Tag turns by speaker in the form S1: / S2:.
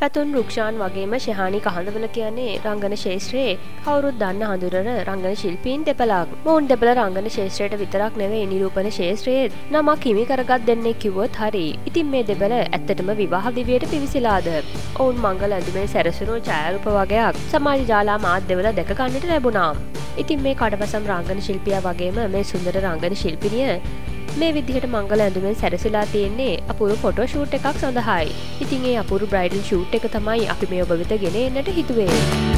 S1: පැතුන් රුක්ෂාන් වගේම ශහානි කහඳවල කියන්නේ රංගන ශේත්‍රයේ කවුරුත් දන්න හඳුරන රංගන ශිල්පීන් දෙපලාක් මොවන් දෙපල රංගන ශේත්‍රයට විතරක් නෙවේ නිරූපන ශේත්‍රයේත් නමක් හිමි කරගත් දෙන්නේ කිව්වොත් හරි. ඉතින් මේ දෙබල ඇත්තටම විවාහ දිවියට පිවිසිලාද? ඔවුන් මංගල ඇඳුමේ සැරසුණු ඡායරූප වගේයක් සමාජ ජාලා මාධ්‍යවල දැකගන්නට ලැබුණා. ඉතින් මේ කඩවසම් රංගන ශිල්පියා වගේම මේ සුන්දර රංගන ශිල්පිනිය මේ විදිහට මංගල ඇඳුමෙන් සැරසිලා තියෙන්නේ අපුරු ෆොටෝ ෂූට් එකක් සඳහායි. ඉතින් ඒ අපුරු බ්‍රයිඩල් ෂූට් එක තමයි අපි මේ ඔබ වෙත ගෙන එන්නට හිතුවේ.